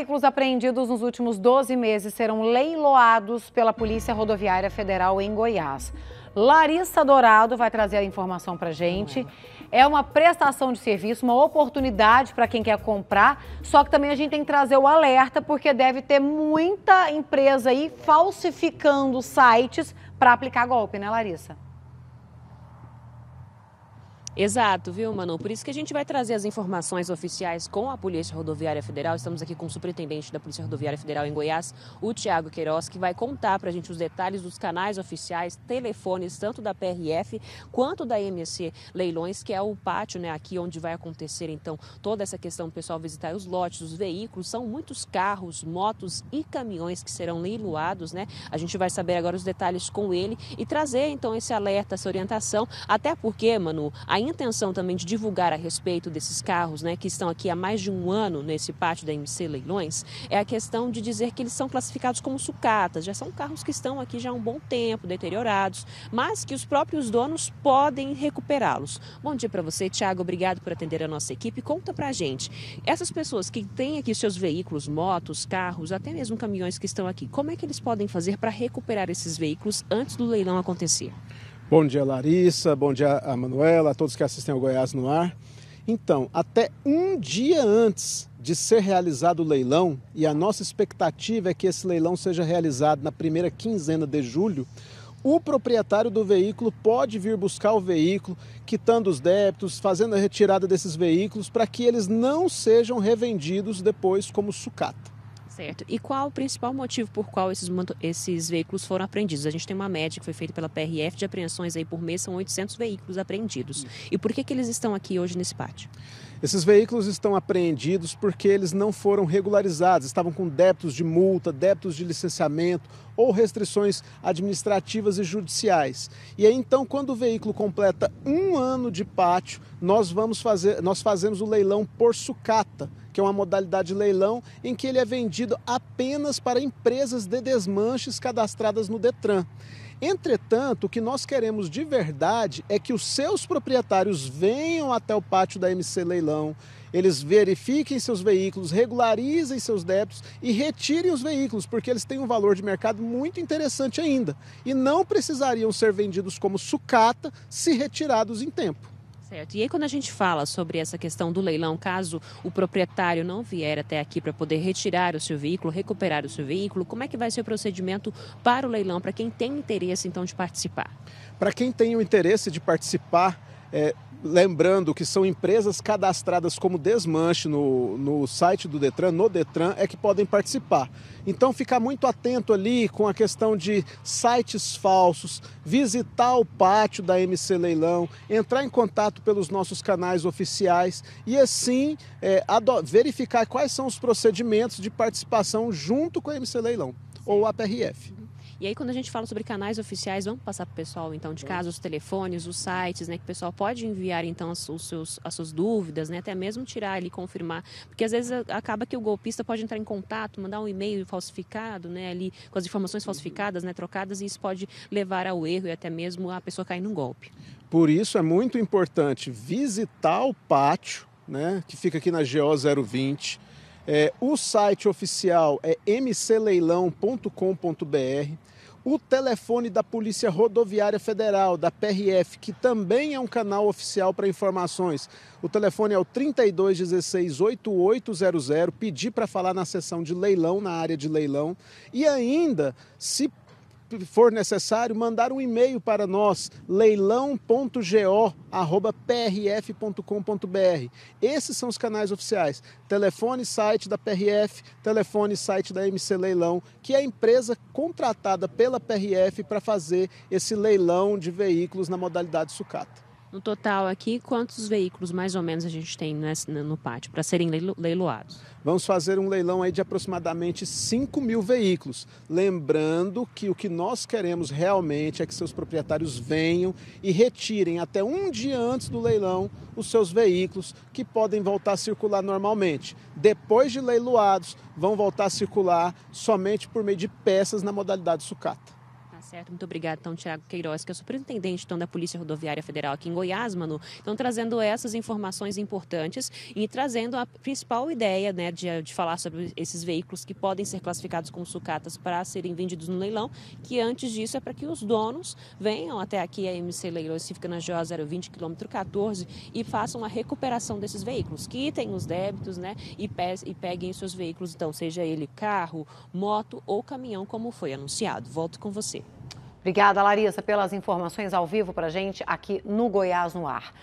veículos apreendidos nos últimos 12 meses serão leiloados pela Polícia Rodoviária Federal em Goiás. Larissa Dourado vai trazer a informação para gente. É uma prestação de serviço, uma oportunidade para quem quer comprar, só que também a gente tem que trazer o alerta, porque deve ter muita empresa aí falsificando sites para aplicar golpe, né, Larissa? Exato, viu, Manu? Por isso que a gente vai trazer as informações oficiais com a Polícia Rodoviária Federal. Estamos aqui com o superintendente da Polícia Rodoviária Federal em Goiás, o Tiago Queiroz, que vai contar para a gente os detalhes dos canais oficiais, telefones, tanto da PRF quanto da MC Leilões, que é o pátio, né, aqui onde vai acontecer, então, toda essa questão do pessoal visitar os lotes, os veículos. São muitos carros, motos e caminhões que serão leiloados, né? A gente vai saber agora os detalhes com ele e trazer, então, esse alerta, essa orientação, até porque, Manu, a intenção também de divulgar a respeito desses carros, né, que estão aqui há mais de um ano nesse pátio da MC Leilões, é a questão de dizer que eles são classificados como sucatas. Já são carros que estão aqui já há um bom tempo, deteriorados, mas que os próprios donos podem recuperá-los. Bom dia para você, Tiago. Obrigado por atender a nossa equipe. Conta para gente. Essas pessoas que têm aqui seus veículos, motos, carros, até mesmo caminhões que estão aqui, como é que eles podem fazer para recuperar esses veículos antes do leilão acontecer? Bom dia, Larissa. Bom dia, a Manuela, a todos que assistem ao Goiás no ar. Então, até um dia antes de ser realizado o leilão, e a nossa expectativa é que esse leilão seja realizado na primeira quinzena de julho, o proprietário do veículo pode vir buscar o veículo, quitando os débitos, fazendo a retirada desses veículos, para que eles não sejam revendidos depois como sucata. Certo. E qual o principal motivo por qual esses, esses veículos foram apreendidos? A gente tem uma média que foi feita pela PRF de apreensões aí por mês, são 800 veículos apreendidos. E por que, que eles estão aqui hoje nesse pátio? Esses veículos estão apreendidos porque eles não foram regularizados, estavam com débitos de multa, débitos de licenciamento ou restrições administrativas e judiciais. E aí então, quando o veículo completa um ano de pátio, nós vamos fazer, nós fazemos o leilão por sucata que é uma modalidade de leilão em que ele é vendido apenas para empresas de desmanches cadastradas no Detran. Entretanto, o que nós queremos de verdade é que os seus proprietários venham até o pátio da MC Leilão, eles verifiquem seus veículos, regularizem seus débitos e retirem os veículos, porque eles têm um valor de mercado muito interessante ainda e não precisariam ser vendidos como sucata se retirados em tempo. Certo. E aí, quando a gente fala sobre essa questão do leilão, caso o proprietário não vier até aqui para poder retirar o seu veículo, recuperar o seu veículo, como é que vai ser o procedimento para o leilão, para quem tem interesse, então, de participar? Para quem tem o interesse de participar, é, lembrando que são empresas cadastradas como desmanche no, no site do Detran, no Detran, é que podem participar. Então, ficar muito atento ali com a questão de sites falsos, visitar o pátio da MC Leilão, entrar em contato pelos nossos canais oficiais e, assim, é, verificar quais são os procedimentos de participação junto com a MC Leilão ou a PRF. E aí, quando a gente fala sobre canais oficiais, vamos passar para o pessoal, então, de casa, os telefones, os sites, né? Que o pessoal pode enviar, então, os seus, as suas dúvidas, né? Até mesmo tirar ali, confirmar. Porque às vezes acaba que o golpista pode entrar em contato, mandar um e-mail falsificado, né? Ali, com as informações falsificadas, né? Trocadas, e isso pode levar ao erro e até mesmo a pessoa cair num golpe. Por isso é muito importante visitar o pátio, né? Que fica aqui na GO 020. É, o site oficial é mcleilão.com.br o telefone da Polícia Rodoviária Federal, da PRF, que também é um canal oficial para informações. O telefone é o 3216 8800, pedir para falar na sessão de leilão, na área de leilão. E ainda, se for necessário, mandar um e-mail para nós, leilão.go@prf.com.br. Esses são os canais oficiais. Telefone site da PRF, telefone site da MC Leilão, que é a empresa contratada pela PRF para fazer esse leilão de veículos na modalidade sucata. No total aqui, quantos veículos mais ou menos a gente tem nesse, no pátio para serem leiloados? Vamos fazer um leilão aí de aproximadamente 5 mil veículos. Lembrando que o que nós queremos realmente é que seus proprietários venham e retirem até um dia antes do leilão os seus veículos que podem voltar a circular normalmente. Depois de leiloados, vão voltar a circular somente por meio de peças na modalidade sucata. Certo, muito obrigada, então, Tiago Queiroz, que é o superintendente então, da Polícia Rodoviária Federal aqui em Goiás, Manu. Então, trazendo essas informações importantes e trazendo a principal ideia né, de, de falar sobre esses veículos que podem ser classificados como sucatas para serem vendidos no leilão, que antes disso é para que os donos venham até aqui a MC Leilões, que fica na GO 020, quilômetro 14, e façam a recuperação desses veículos, quitem os débitos né, e, pe e peguem seus veículos, então, seja ele carro, moto ou caminhão, como foi anunciado. Volto com você. Obrigada, Larissa, pelas informações ao vivo para gente aqui no Goiás no Ar.